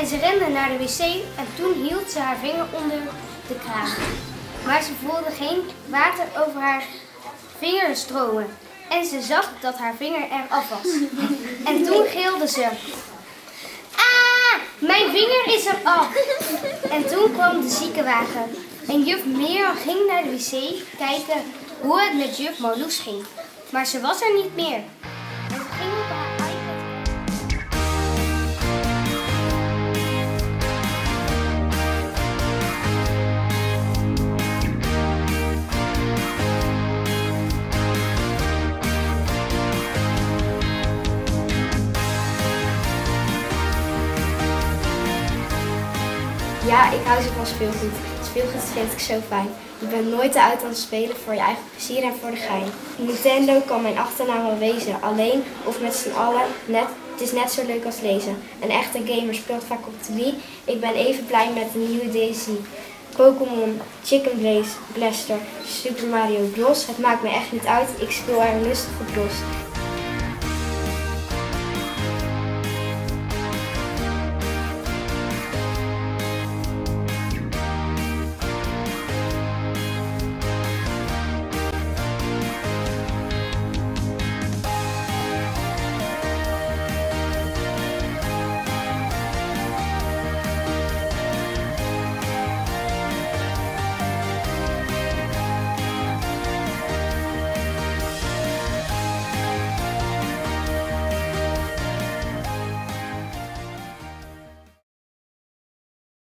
En ze rende naar de wc en toen hield ze haar vinger onder de kraan. Maar ze voelde geen water over haar vinger stromen. En ze zag dat haar vinger eraf was. En toen gilde ze. Ah, mijn vinger is eraf. En toen kwam de ziekenwagen. En juf Merel ging naar de wc kijken hoe het met juf Marloes ging. Maar ze was er niet meer. Ja, ik hou zo van speelgoed. Speelgoed vind ik zo fijn. Je bent nooit te oud om te spelen voor je eigen plezier en voor de gein. Nintendo kan mijn achternaam wel wezen, alleen of met z'n allen. Net, het is net zo leuk als lezen. Een echte gamer speelt vaak op de. Ik ben even blij met de nieuwe Daisy. Pokémon, Chicken Blaze, Blaster, Super Mario Bros. Het maakt me echt niet uit, ik speel er lustig op los.